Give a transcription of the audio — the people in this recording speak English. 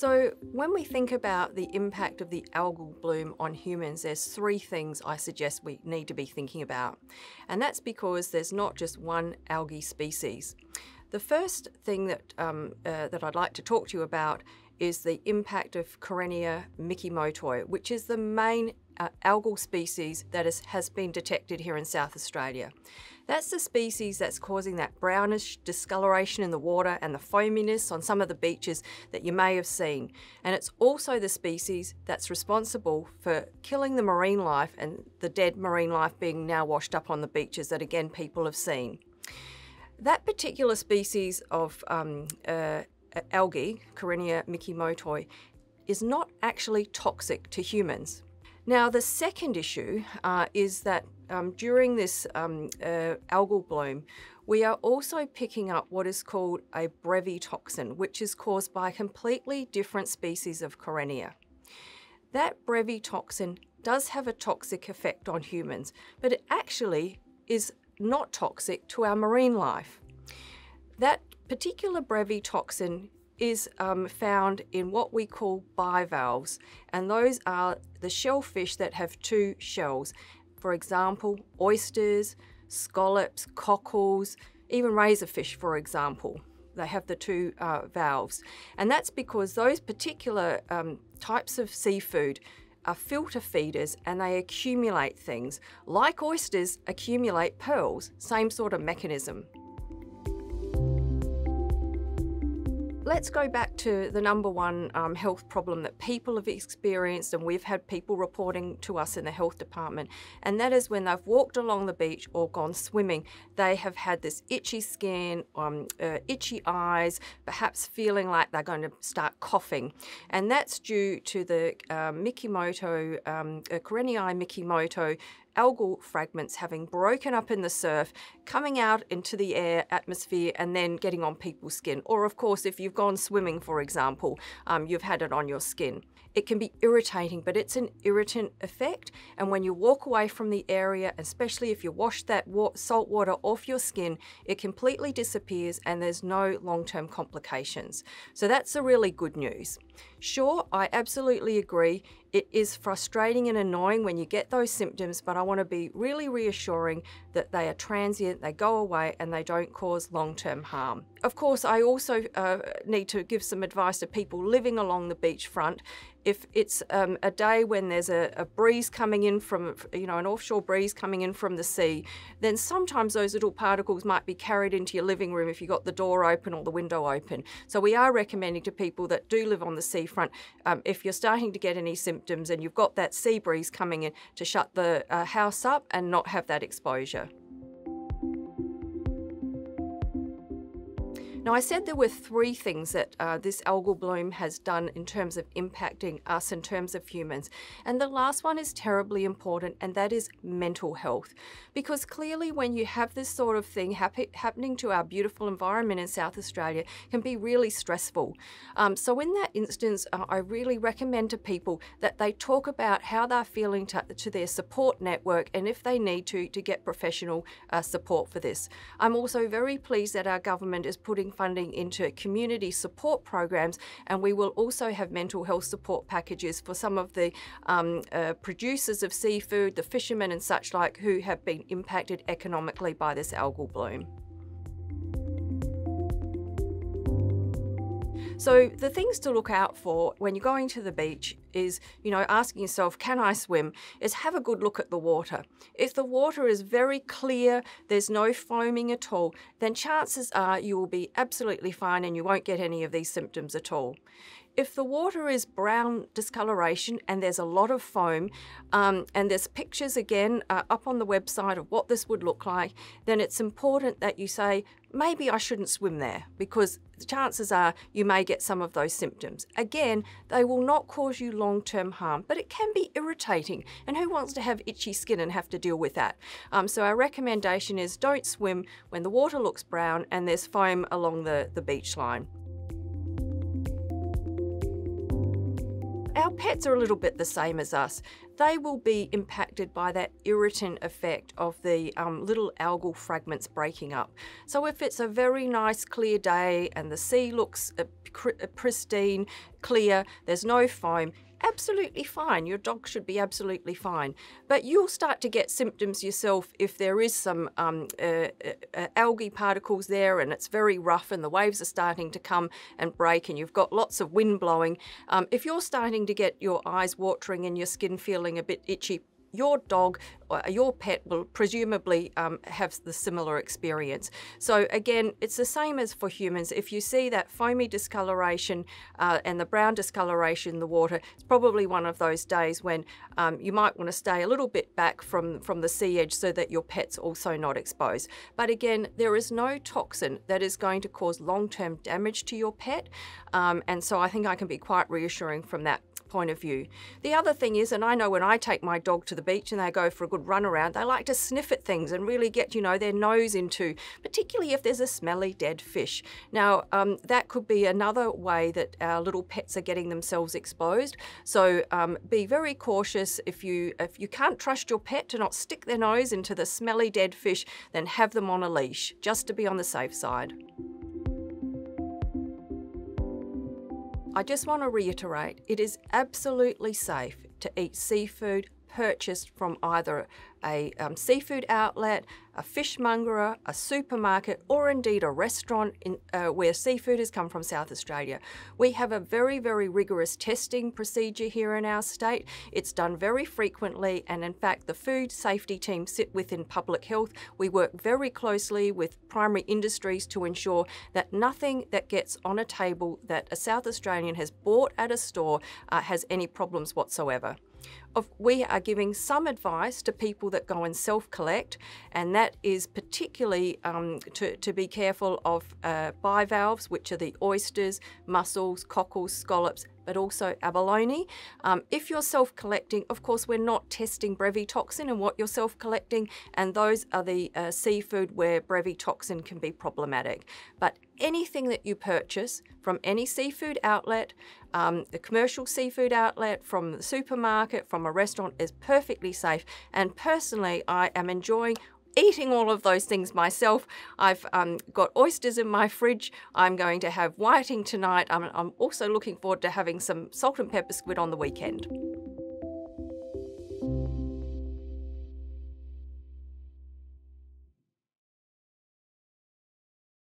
So, when we think about the impact of the algal bloom on humans, there's three things I suggest we need to be thinking about. And that's because there's not just one algae species. The first thing that, um, uh, that I'd like to talk to you about is the impact of Karenia mikimotoi, which is the main uh, algal species that is, has been detected here in South Australia. That's the species that's causing that brownish discoloration in the water and the foaminess on some of the beaches that you may have seen. And it's also the species that's responsible for killing the marine life and the dead marine life being now washed up on the beaches that again people have seen. That particular species of um, uh, algae, Karenia mikimotoi, is not actually toxic to humans. Now, the second issue uh, is that um, during this um, uh, algal bloom, we are also picking up what is called a brevetoxin, which is caused by a completely different species of Karenia. That brevetoxin does have a toxic effect on humans, but it actually is not toxic to our marine life. That particular brevetoxin is um, found in what we call bivalves, and those are the shellfish that have two shells. For example, oysters, scallops, cockles, even razorfish, for example. They have the two uh, valves. And that's because those particular um, types of seafood are filter feeders and they accumulate things. Like oysters accumulate pearls, same sort of mechanism. Let's go back to the number one um, health problem that people have experienced, and we've had people reporting to us in the health department, and that is when they've walked along the beach or gone swimming, they have had this itchy skin, um, uh, itchy eyes, perhaps feeling like they're going to start coughing, and that's due to the uh, Mikimoto, um, uh, Mikimoto algal fragments having broken up in the surf, coming out into the air atmosphere and then getting on people's skin. Or of course, if you've gone swimming, for example, um, you've had it on your skin. It can be irritating, but it's an irritant effect. And when you walk away from the area, especially if you wash that salt water off your skin, it completely disappears and there's no long term complications. So that's the really good news. Sure, I absolutely agree. It is frustrating and annoying when you get those symptoms, but I want to be really reassuring that they are transient, they go away, and they don't cause long term harm. Of course, I also uh, need to give some advice to people living along the beachfront if it's um, a day when there's a, a, breeze coming in from, you know, an offshore breeze coming in from the sea, then sometimes those little particles might be carried into your living room if you've got the door open or the window open. So we are recommending to people that do live on the seafront, um, if you're starting to get any symptoms and you've got that sea breeze coming in, to shut the uh, house up and not have that exposure. Now, I said there were three things that uh, this algal bloom has done in terms of impacting us in terms of humans. And the last one is terribly important, and that is mental health. Because clearly, when you have this sort of thing happening to our beautiful environment in South Australia, can be really stressful. Um, so, in that instance, uh, I really recommend to people that they talk about how they're feeling to, to their support network and if they need to, to get professional uh, support for this. I'm also very pleased that our government is putting funding into community support programs, and we will also have mental health support packages for some of the um, uh, producers of seafood, the fishermen and such like, who have been impacted economically by this algal bloom. So the things to look out for when you're going to the beach is, you know, asking yourself, can I swim? Is have a good look at the water. If the water is very clear, there's no foaming at all, then chances are you will be absolutely fine and you won't get any of these symptoms at all. If the water is brown discoloration and there's a lot of foam, um, and there's pictures again uh, up on the website of what this would look like, then it's important that you say, maybe I shouldn't swim there because the chances are you may get some of those symptoms. Again, they will not cause you long term harm, but it can be irritating. And who wants to have itchy skin and have to deal with that? Um, so, our recommendation is don't swim when the water looks brown and there's foam along the, the beach line. Our pets are a little bit the same as us. They will be impacted by that irritant effect of the um, little algal fragments breaking up. So if it's a very nice clear day and the sea looks uh, uh, pristine, clear, there's no foam, absolutely fine. Your dog should be absolutely fine. But you'll start to get symptoms yourself if there is some um, uh, uh, uh, algae particles there and it's very rough and the waves are starting to come and break and you've got lots of wind blowing. Um, if you're starting to get your eyes watering and your skin feeling a bit itchy, your dog or your pet will presumably um, have the similar experience. So again, it's the same as for humans. If you see that foamy discoloration uh, and the brown discoloration in the water, it's probably one of those days when um, you might want to stay a little bit back from, from the sea edge so that your pet's also not exposed. But again, there is no toxin that is going to cause long-term damage to your pet. Um, and so I think I can be quite reassuring from that point of view. The other thing is, and I know when I take my dog to the beach and they go for a good run around, they like to sniff at things and really get, you know, their nose into, particularly if there's a smelly dead fish. Now, um, that could be another way that our little pets are getting themselves exposed. So um, be very cautious. If you if you can't trust your pet to not stick their nose into the smelly dead fish, then have them on a leash, just to be on the safe side. I just want to reiterate it is absolutely safe to eat seafood purchased from either a um, seafood outlet, a fishmonger, a supermarket, or indeed a restaurant in, uh, where seafood has come from South Australia. We have a very, very rigorous testing procedure here in our state. It's done very frequently, and in fact, the food safety team sit within public health. We work very closely with primary industries to ensure that nothing that gets on a table that a South Australian has bought at a store uh, has any problems whatsoever. Of, we are giving some advice to people that go and self-collect, and that is particularly um, to, to be careful of uh, bivalves, which are the oysters, mussels, cockles, scallops, but also abalone. Um, if you're self-collecting, of course, we're not testing brevetoxin and what you're self-collecting, and those are the uh, seafood where brevetoxin can be problematic. But anything that you purchase from any seafood outlet, um, the commercial seafood outlet, from the supermarket, from a restaurant is perfectly safe. And personally, I am enjoying eating all of those things myself. I've um, got oysters in my fridge. I'm going to have whiting tonight. I'm, I'm also looking forward to having some salt and pepper squid on the weekend.